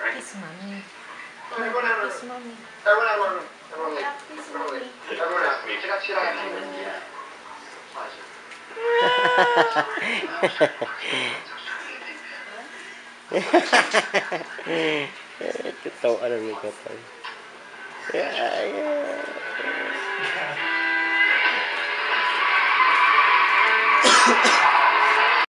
right? Kiss mommy. Everyone out of the room. mommy. Everyone out of the room. Everyone leave. Everyone mommy. leave. Everyone out. 제가 Ketawa na may katay. Yeah, yeah.